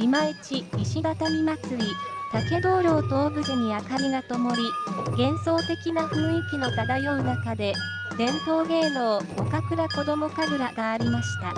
今市石畳祭り、竹道路東部に明かりが灯り、幻想的な雰囲気の漂う中で、伝統芸能、岡倉子ども神楽がありました。